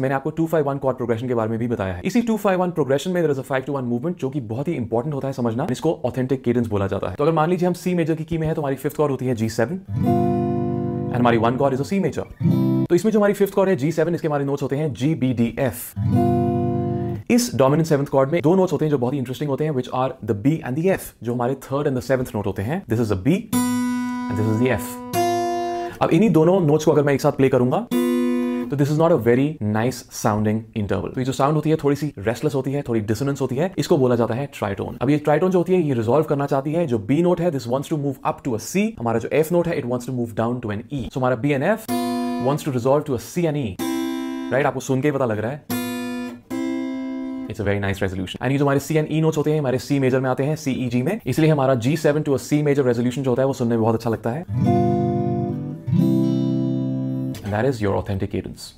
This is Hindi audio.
मैंने आपको 251 कॉर्ड प्रोग्रेशन के बारे में भी बताया है। इसी 251 प्रोग्रेशन में there is a 5 to 1 movement जो कि बहुत ही इंपॉर्टेंट होता है समझना। इसको ऑथेंटिक केडेंस बोला जाता है। तो अगर मान लीजिए हम सी मेजर की की में है तो हमारी फिफ्थ कॉर्ड होती है G7 एंड हमारी one chord is C major तो इसमें जो हमारी फिफ्थ कॉर्ड है G7 इसके हमारे नोट्स होते हैं G B D F इस डोमिनेंट सेवंथ कॉर्ड में दो नोट्स होते हैं जो बहुत ही इंटरेस्टिंग होते हैं which are the B and the F जो हमारे third and the seventh note होते हैं। This is a B and this is the F अब इन्हीं दोनों नोट्स को अगर मैं एक साथ प्ले करूँगा तो this is not a very nice sounding interval जो साउंड होती है, थोड़ी सी रेस्टलेस होती है, थोड़ी डिसोनेंस होती है, इसको बोला जाता है ट्राइटोन अब ये ट्राइटोन जो होती है, ये रिजॉल्व करना चाहती है, जो बी नोट है this wants to move up to a C हमारा जो एफ़ नोट है it wants to move down to an E so हमारा B and F wants to resolve to a C and E right आपको सुन के पता लग रहा है? It's a very nice resolution and ये जो हमारे सी एंड ई नोट्स होते हैं, हमारे सी मेजर में आते हैं सीई जी में. इसलिए हमारा G seven to a C major resolution जो होता है, वो सुनने में बहुत अच्छा लगता है. That is your authentic cadence